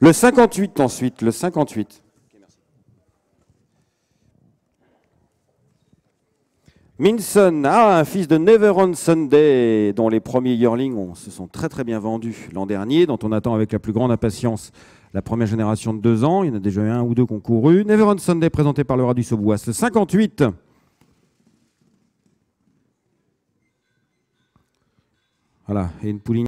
Le 58 ensuite, le 58. Minson, ah, un fils de Never on Sunday, dont les premiers yearlings se sont très très bien vendus l'an dernier, dont on attend avec la plus grande impatience la première génération de deux ans. Il y en a déjà eu un ou deux qui ont couru. Never on Sunday, présenté par le Rat du Saubois, le 58. Voilà, et une pouline.